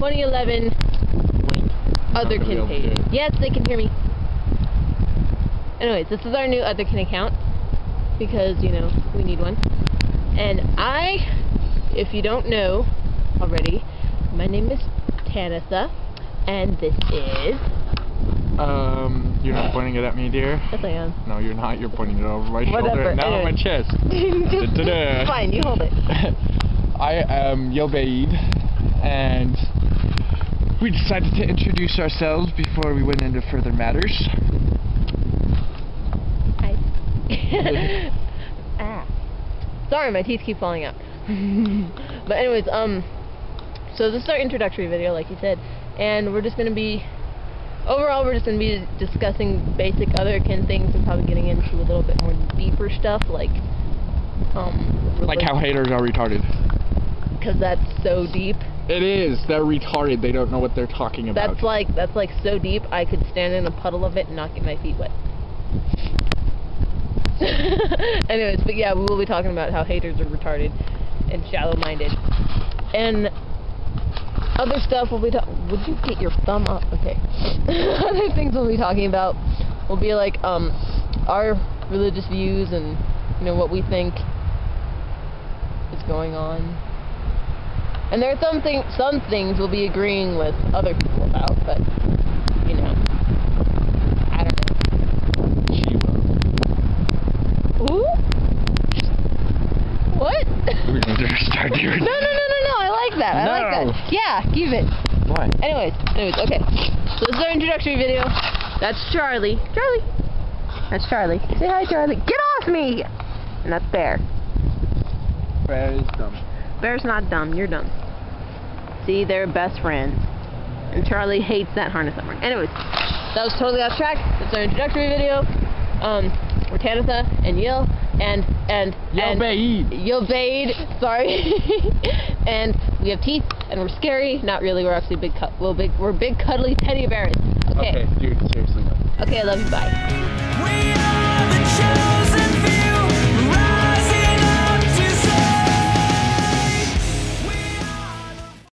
2011 Not gonna Otherkin page. Yes, they can hear me. Anyways, this is our new Otherkin account because, you know, we need one. And I, if you don't know already, my name is Tanitha, and this is. Um, you're not pointing it at me, dear. Yes, I am. No, you're not. You're pointing it over my shoulder Whatever, and now on my chest. Just-. Fine, you hold it. I am Yobaid, and we decided to introduce ourselves before we went into further matters. Hi. ah. Sorry, my teeth keep falling out. but anyways, um, so this is our introductory video, like you said, and we're just gonna be, overall, we're just gonna be discussing basic otherkin things and probably getting into a little bit more deeper stuff, like, um, Like how haters are retarded. because that's so deep. It is. They're retarded. They don't know what they're talking about. That's like that's like so deep. I could stand in a puddle of it and not get my feet wet. Anyways, but yeah, we will be talking about how haters are retarded and shallow-minded, and other stuff we'll be talking. Would you get your thumb up? Okay. other things we'll be talking about will be like um our religious views and you know what we think is going on. And there are some things, some things we'll be agreeing with other people about, but you know, I don't know. She will. Ooh? What? We're gonna start no, no, no, no, no. I like that. I like No. that. Yeah, keep it. What? Anyways, anyways, okay. So this is our introductory video. That's Charlie. Charlie. That's Charlie. Say hi, Charlie. Get off me! And that's Bear. Bear is dumb. Bear's not dumb. You're dumb. See, they're best friends. And Charlie hates that harness that work. Anyways, that was totally off track. That's our introductory video. Um, we're Tanitha and Yil and and and Yobaid. Yobaid. Sorry. and we have teeth and we're scary. Not really. We're actually big, cu- little big. We're big cuddly teddy bears. Okay. Okay, dude, seriously. Okay. I love you. Bye.